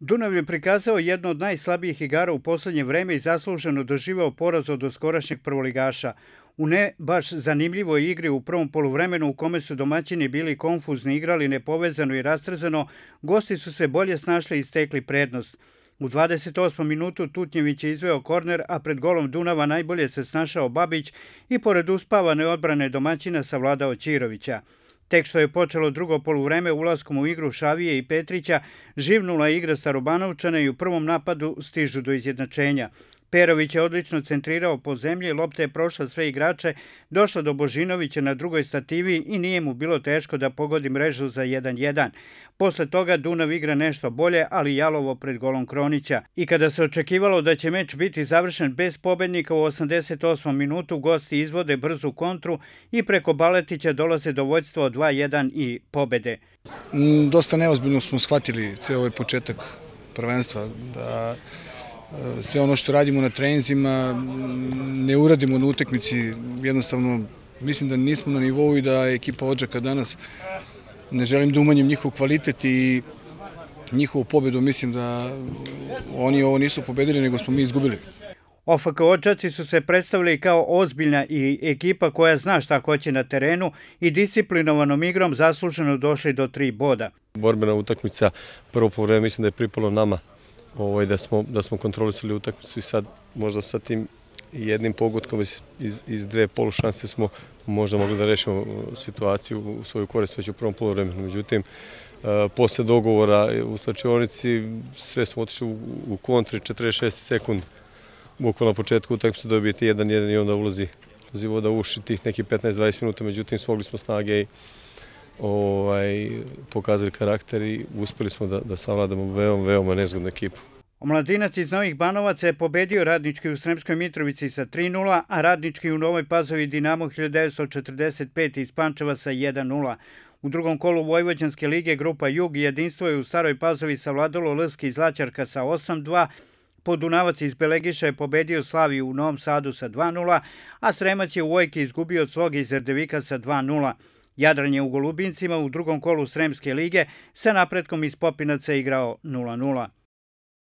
Dunav je prikazao jedno od najslabijih igara u poslednje vreme i zasluženo doživao poraz od oskorašnjeg prvoligaša. U ne baš zanimljivoj igri u prvom poluvremenu u kome su domaćini bili konfuzni, igrali nepovezano i rastrzano, gosti su se bolje snašli i stekli prednost. U 28. minutu Tutnjević je izveo korner, a pred golom Dunava najbolje se snašao Babić i pored uspavane odbrane domaćina savladao Ćirovića. Tek što je počelo drugo poluvreme ulaskom u igru Šavije i Petrića, živnula igra Starobanovčana i u prvom napadu stižu do izjednačenja. Perović je odlično centrirao po zemlji, lopta je prošla sve igrače, došla do Božinovića na drugoj stativi i nije mu bilo teško da pogodi mrežu za 1-1. Posle toga Dunav igra nešto bolje, ali jalovo pred golom Kronića. I kada se očekivalo da će meč biti završen bez pobednika u 88. minutu, gosti izvode brzu kontru i preko Baletića dolaze do vođstva od 2-1 i pobede. Mm, dosta neozbiljno smo shvatili ceo ovaj početak prvenstva, da sve ono što radimo na treninzima ne uradimo na utekmici, jednostavno mislim da nismo na nivou i da ekipa Odžaka danas ne želim da umanjim njihov kvalitet i njihovu pobedu, mislim da oni ovo nisu pobedili, nego smo mi izgubili. OFK Očaci su se predstavili kao ozbiljna i ekipa koja zna šta hoće na terenu i disciplinovanom igrom zasluženo došli do tri boda. Borbena utakmica, prvo po vreme mislim da je pripalo nama ovaj, da, smo, da smo kontrolisali utakmicu i sad možda sa tim jednim pogotkom iz, iz, iz dve polušanse smo možda mogli da rešimo situaciju u svoju korist već u prvom polovremenu. Međutim, uh, posle dogovora u slačionici sve smo otišli u, u kontri 46 sekund bukvalno na početku utakmice dobijete 1-1 i onda ulazi, ulazi voda u uši tih nekih 15-20 minuta, međutim smogli smo snage i ovaj, pokazali karakter i uspeli smo da, da savladamo veoma, veoma nezgodnu ekipu. Omladinac iz Novih Banovaca je pobedio radnički u Sremskoj Mitrovici sa 3-0, a radnički u Novoj Pazovi Dinamo 1945 iz Pančeva sa 1-0. U drugom kolu Vojvođanske lige grupa Jug jedinstvo je u Staroj Pazovi savladalo Lski iz Laćarka sa 8-2, Podunavac iz Belegiša je pobedio Slaviju u Novom Sadu sa 2-0, a Sremac je u Vojke izgubio od svog iz Erdevika sa 2-0. Jadran je u Golubincima u drugom kolu Sremske lige sa napretkom iz Popinaca igrao 0-0.